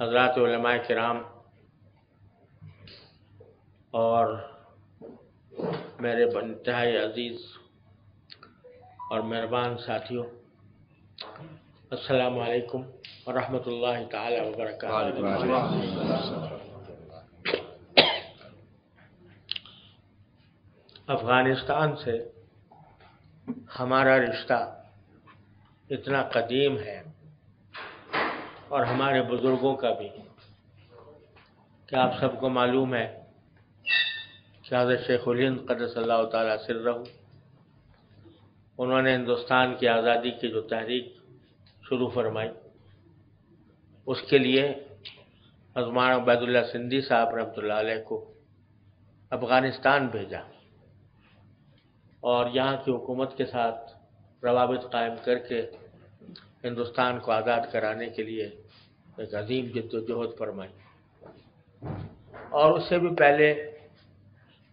हज़रत कराम और मेरे इंतहाई अज़ीज़ और मेहरबान साथियों, अस्सलाम वालेकुम व रहमतुल्लाहि ताला व अफ़गानिस्तान से हमारा रिश्ता इतना कदीम है और हमारे बुज़ुर्गों का भी। क्या आप सबको मालूम है कि हज़रत शेख हिंद कदसल्ला तरह उन्होंने हिंदुस्तान की आज़ादी की जो तहरीक शुरू फरमाई, उसके लिए अजमान उबैदुल्ला सिंधी साहब रहमत को अफ़गानिस्तान भेजा और यहाँ की हुकूमत के साथ रवाबित कायम करके हिंदुस्तान को आज़ाद कराने के लिए एक अजीम जद्दोजहद फरमाई। और उससे भी पहले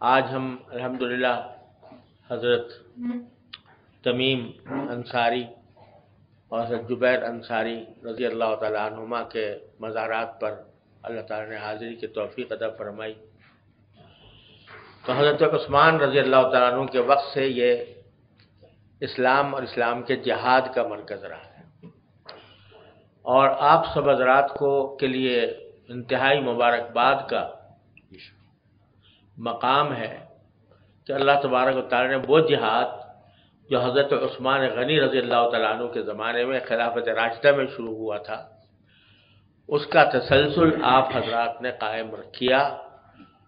आज हम, अल्हम्दुलिल्लाह, हज़रत तमीम अंसारी और हज़रत जुबैर अंसारी रज़ी अल्लाह तुमा के मज़ारात पर अल्लाह ताला ने हाज़िरी की तोफ़ी अदा फरमाई। तो हज़रत उस्मान रज़ी अल्लाह तु के वक्त से ये इस्लाम और इस्लाम के जिहाद का मरकज़ रहा है। और आप सब हजरात को के लिए इंतहाई मुबारकबाद का मकाम है कि अल्लाह तबारक ताली ने वो जिहाद जो हज़रत उस्मान गनी रज़ी अल्लाह तु के ज़माने में खिलाफत राशदा में शुरू हुआ था, उसका तसलसल आप हजरात ने कायम किया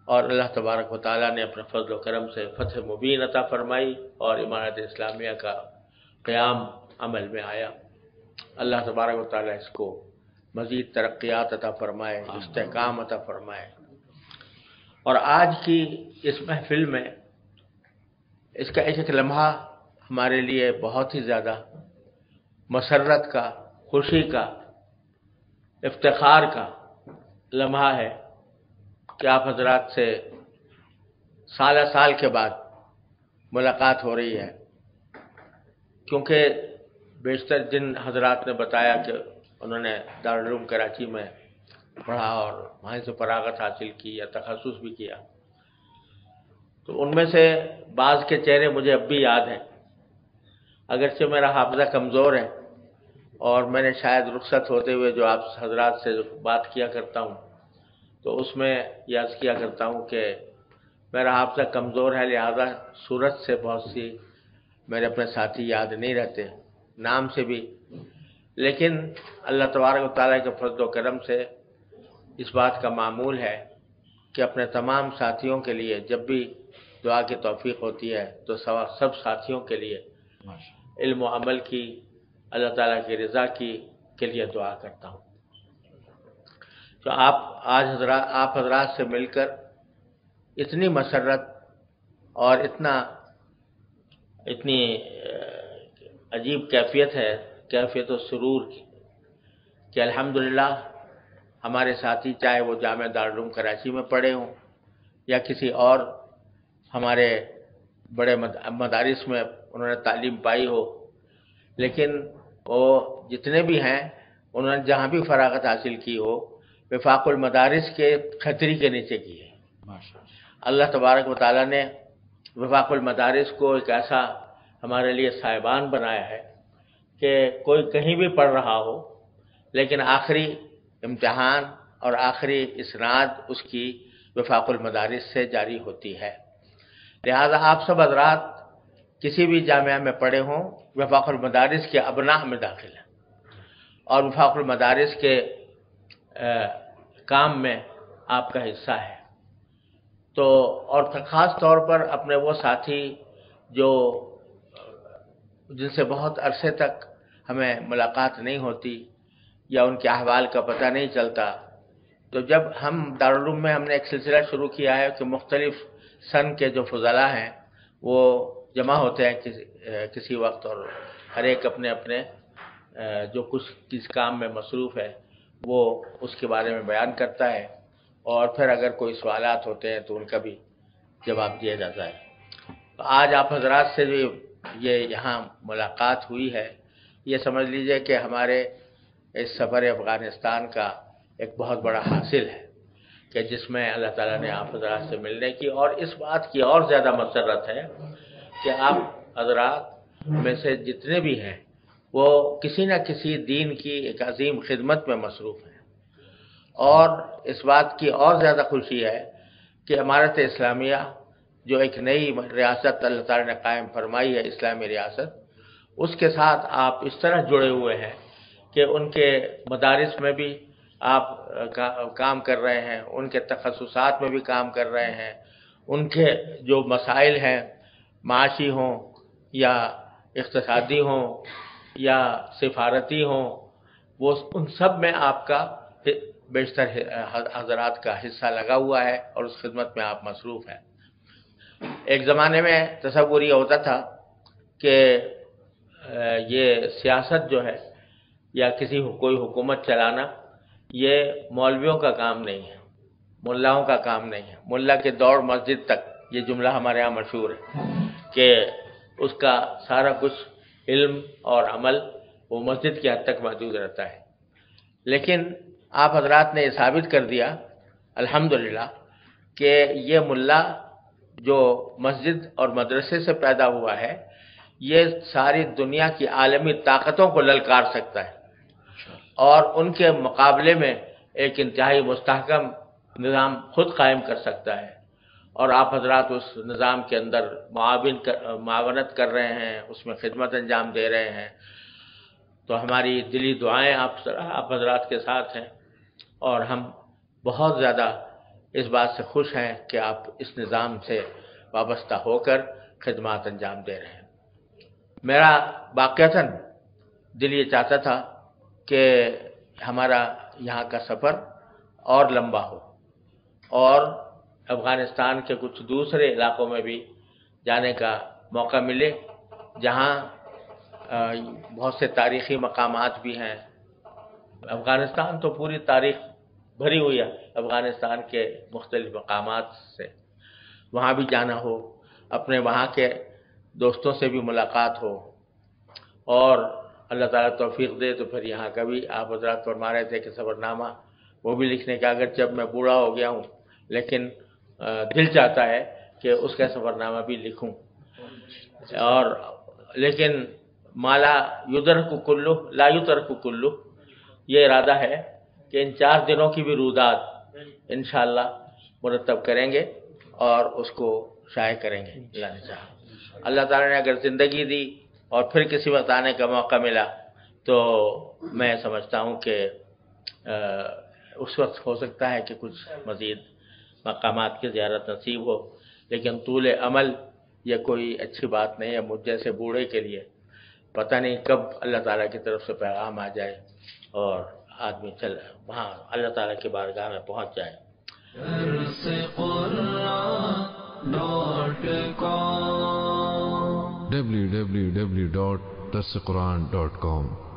और अल्लाह तबारक वाली ने अपने फजल करम से फ़तह मुबीन अता फ़रमाई और इमारत इस्लामिया का क़्याम अमल में आया। अल्लाह तबारक वाली इसको मज़ीद तरक्यात अता फ़रमाए इसकाम अता फ़रमाए। और आज की इस महफिल में इसका एक एक लम्हा हमारे लिए बहुत ही ज़्यादा मसरत का, खुशी का इफ्तार का लम्हा है कि आप हजरात से साल साल के बाद मुलाकात हो रही है। क्योंकि बेशतर जिन हजरात ने बताया कि उन्होंने दारूम कराची में पढ़ा और वहीं से परागत हासिल की या तखसूस भी किया। तो उनमें से बाज़ के चेहरे मुझे अब भी याद हैं। अगरचे मेरा हाफजा कमज़ोर है और मैंने शायद रुख्सत होते हुए जो आप हजरात से बात किया करता हूँ तो उसमें याद किया करता हूँ कि मेरा हाफजा कमज़ोर है, लिहाजा सूरत से बहुत सी मेरे अपने साथी याद नहीं रहते। नाम से भी। लेकिन अल्लाह तबारक ताली के फजल करम से इस बात का मामूल है कि अपने तमाम साथियों के लिए जब भी दुआ की तोफ़ी होती है तो सवा सब साथियों के लिए इल्म अमल की अल्लाह ताला की रज़ा की के लिए दुआ करता हूँ। तो आप आज हजरा आप हजरात से मिलकर इतनी मसरत और इतना इतनी अजीब कैफियत है कैफियत सुरूर की कि अल्हम्दुलिल्लाह हमारे साथी चाहे वो जाम दारूम कराची में पढ़े हों या किसी और हमारे बड़े मदारिस में उन्होंने तालीम पाई हो लेकिन वो जितने भी हैं उन्होंने जहाँ भी फरागत हासिल की हो विफाकुल मदारिस के खतरी के नीचे की है। अल्लाह तबारक वाली ने विफाकुल मदारिस को एक ऐसा हमारे लिए साहिबान बनाया है कि कोई कहीं भी पढ़ रहा हो लेकिन आखिरी इम्तहान और आखिरी इसनाद उसकी विफाकुल मदारिस से जारी होती है। लिहाजा आप सब हजरात किसी भी जामिया में पढ़े हों वफाकुल मदारिस के अबनाह में दाखिल हैं। और वफाकुल मदारिस के आ, काम में आपका हिस्सा है। तो और ख़ास तौर पर अपने वो साथी जो जिनसे बहुत अरसे तक हमें मुलाकात नहीं होती या उनके अहवाल का पता नहीं चलता। तो जब हम दारूम में हमने एक सिलसिला शुरू किया है कि मुख्तलिफ़ सन के जो फजला हैं, वो जमा होते हैं किसी किसी वक्त और हर एक अपने अपने जो कुछ किस काम में मसरूफ़ है, वो उसके बारे में बयान करता है। और फिर अगर कोई सवाल होते हैं तो उनका भी जवाब दिया जाता है। तो आज आप हजरात से जो ये यहाँ मुलाकात हुई है। ये समझ लीजिए कि हमारे इस सफ़र अफ़गानिस्तान का एक बहुत बड़ा हासिल है कि जिसमें अल्लाह ताला ने आप हजरात से मिलने की और इस बात की और ज़्यादा मसरत है कि आप हजरात में से जितने भी हैं, वो किसी न किसी दीन की एक अजीम खिदमत में मसरूफ़ हैं। और इस बात की और ज़्यादा खुशी है कि अमारत इस्लामिया जो एक नई रियासत अल्लाह ताला ने कायम फरमाई है इस्लामी रियासत उसके साथ आप इस तरह जुड़े हुए हैं कि उनके मदारस में भी आप का, काम कर रहे हैं उनके तखससात में भी काम कर रहे हैं उनके जो मसाइल हैं माशी हों या इकतसादी हों या सिफारती हों वो उन सब में आपका बेशतर हजरात का हिस्सा लगा हुआ है और उस खिदमत में आप मसरूफ़ हैं। एक ज़माने में तस्वूर ये होता था कि ये सियासत जो है या किसी कोई हुकूमत चलाना, ये मौलवियों का काम नहीं है, मुल्लाओं का काम नहीं है। मुल्ला के दौड़ मस्जिद तक, ये जुमला हमारे यहाँ मशहूर है कि उसका सारा कुछ इल्म और अमल वो मस्जिद की हद तक मौजूद रहता है। लेकिन आप हजरात ने यह साबित कर दिया, अल्हम्दुलिल्लाह, कि ये मुल्ला जो मस्जिद और मदरसे से पैदा हुआ है, ये सारी दुनिया की आलमी ताकतों को ललकार सकता है। और उनके मुकाबले में एक इंतहाई मुस्तकम निज़ाम खुद कायम कर सकता है। और आप हजरात उस निज़ाम के अंदर माविन कर मावनत कर रहे हैं, उसमें खिदमत अंजाम दे रहे हैं तो हमारी दिली दुआएँ आप आप हजरात के साथ हैं। और हम बहुत ज़्यादा इस बात से खुश हैं कि आप इस निज़ाम से वाबस्ता होकर खदमात अंजाम दे रहे हैं। मेरा वाक़ता दिल ये चाहता था कि हमारा यहाँ का सफ़र और लंबा हो और अफ़गानिस्तान के कुछ दूसरे इलाक़ों में भी जाने का मौका मिले, जहाँ बहुत से तारीख़ी मकामात भी हैं। अफ़गानिस्तान तो पूरी तारीख़ भरी हुई है अफ़गानिस्तान के मुख्तलिफ़ मकाम से। वहाँ भी जाना हो, अपने वहाँ के दोस्तों से भी मुलाकात हो, और अल्लाह ताला तौफीक दे तो फिर यहाँ का भी आप हजरात फरमा रहे थे कि सफ़रनामा, वो भी लिखने का, अगर जब मैं बूढ़ा हो गया हूँ, लेकिन दिल चाहता है कि उसका सफ़रनामा भी लिखूँ। और, लेकिन, माला युदर को कुल्लू ला युतर को कुल्लू ये इरादा है कि इन चार दिनों की भी रुदात इन मुरतब करेंगे और उसको शाये करेंगे, अल्लाह ने चाह। अल्लाह ताला ने अगर ज़िंदगी दी और फिर किसी वक्त आने का मौका मिला तो मैं समझता हूँ कि उस वक्त हो सकता है कि कुछ मज़ीद मकाम की ज्यारत नसीब हो, लेकिन तूल अमल यह कोई अच्छी बात नहीं है, मुझ जैसे बूढ़े के लिए। पता नहीं कब अल्लाह ताला की तरफ़ से पैगाम आ जाए और आदमी चल वहाँ अल्लाह ताला की बारगाह में पहुँच जाए। www.darsequran.com